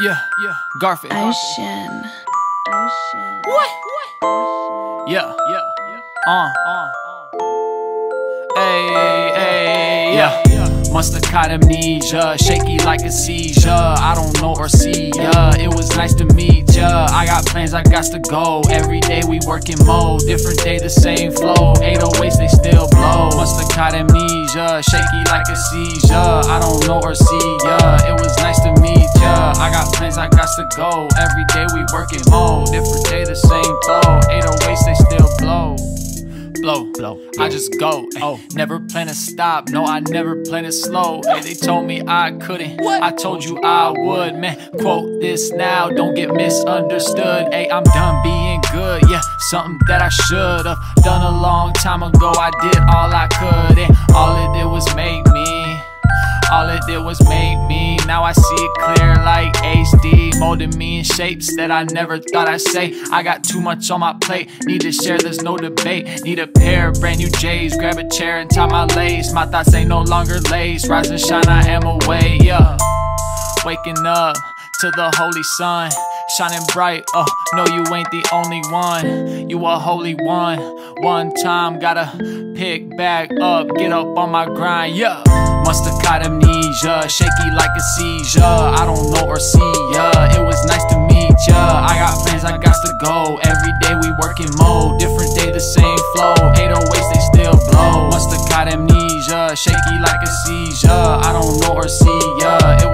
Yeah, yeah. Garfield. Ocean. Ocean. What? Yeah, yeah. Uh, uh. Hey, hey, yeah. Must have caught amnesia, shaky like a seizure. I don't know or see ya. It was nice to meet ya. I got plans, I got to go. Every day we working mode, different day, the same flow. 808s, they still blow. Must have caught amnesia, shaky like a seizure. I don't know or see ya. It was nice to meet ya. I got plans, I got to go. Every day we working mode, different day, the same flow. 808s, they still blow blow, blow. I just go. Oh, never plan to stop. No, I never plan to slow. Hey, they told me I couldn't. I told you I would. Man, quote this now. Don't get misunderstood. Hey, I'm done being good. Yeah, something that I should have done a long time ago. I did all I could, and all it did was make me. All it did was make me. Now I see it clear like HD. Molding me in shapes that I never thought I'd say. I got too much on my plate. Need to share, there's no debate. Need a pair of brand new J's. Grab a chair and tie my lace. My thoughts ain't no longer lace. Rise and shine, I am away. Yeah. Waking up to the holy sun. Shining bright, oh, no, you ain't the only one. You a holy one. One time, gotta pick back up, get up on my grind, yeah. Must have caught amnesia, shaky like a seizure. I don't know or see ya. It was nice to meet ya. I got plans, I got to go. Every day we working mode, different day, the same flow. 808s, they still blow. Must have caught amnesia, shaky like a seizure. I don't know or see ya. It